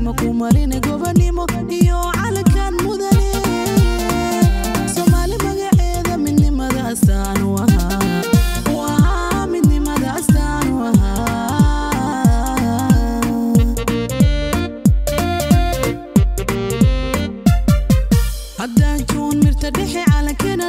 nimo ku marine gobanimo iyo calankan mudane soomaali magaceeda midnimada astaan u ahaa waa midnimada astaan u ahaa haddaan joon mirta dhexe calankana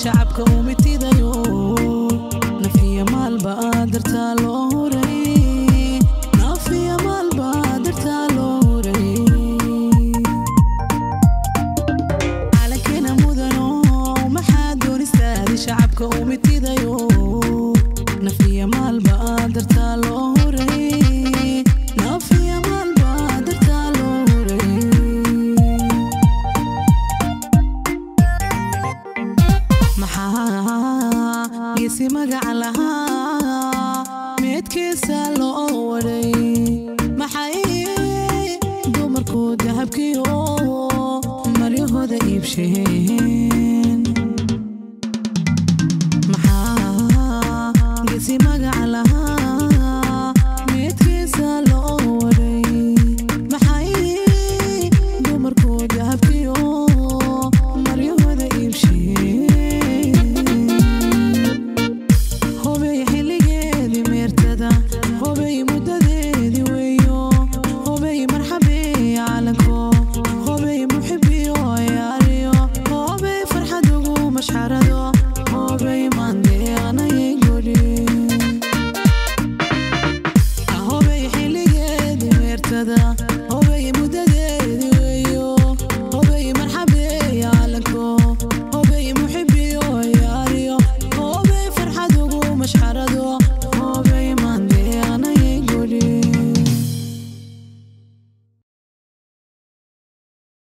ich hab Community magaciisi magaca lahaa meedkiisa loo wadhay maxay dumarku dahabkii oo maryahooda iibsheen? dream